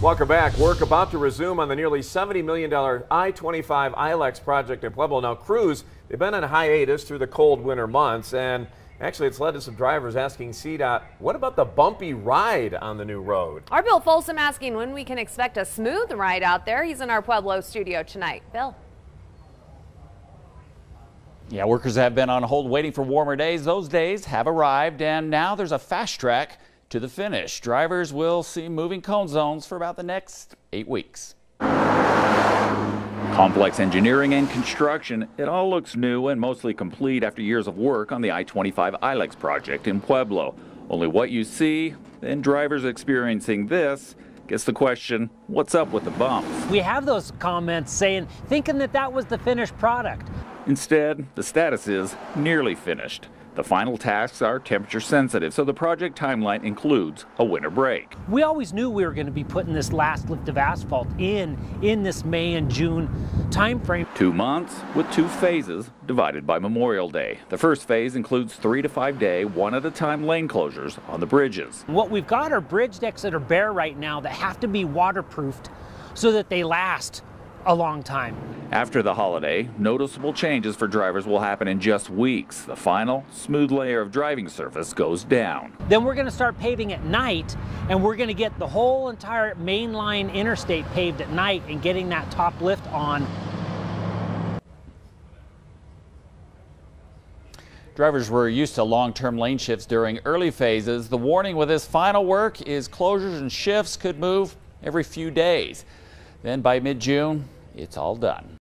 Welcome back. Work about to resume on the nearly $70 million I-25 ILEX project in Pueblo. Now, crews, they've been on hiatus through the cold winter months, and actually it's led to some drivers asking CDOT, what about the bumpy ride on the new road? Our Bill Folsom asking when we can expect a smooth ride out there. He's in our Pueblo studio tonight. Bill. Yeah, workers have been on hold waiting for warmer days. Those days have arrived, and now there's a fast track to the finish. Drivers will see moving cone zones for about the next eight weeks. Complex engineering and construction, it all looks new and mostly complete after years of work on the I-25 ILEX project in Pueblo. Only what you see, and drivers experiencing this, gets the question, what's up with the bumps? We have those comments saying, thinking that that was the finished product. Instead, the status is nearly finished. The final tasks are temperature sensitive, so the project timeline includes a winter break. We always knew we were going to be putting this last lift of asphalt in in this May and June timeframe. Two months with two phases divided by Memorial Day. The first phase includes three to five day, one at a time lane closures on the bridges. What we've got are bridge decks that are bare right now that have to be waterproofed so that they last a long time. After the holiday, noticeable changes for drivers will happen in just weeks. The final smooth layer of driving surface goes down. Then we're going to start paving at night and we're going to get the whole entire mainline interstate paved at night and getting that top lift on. Drivers were used to long-term lane shifts during early phases. The warning with this final work is closures and shifts could move every few days. Then by mid-June, it's all done.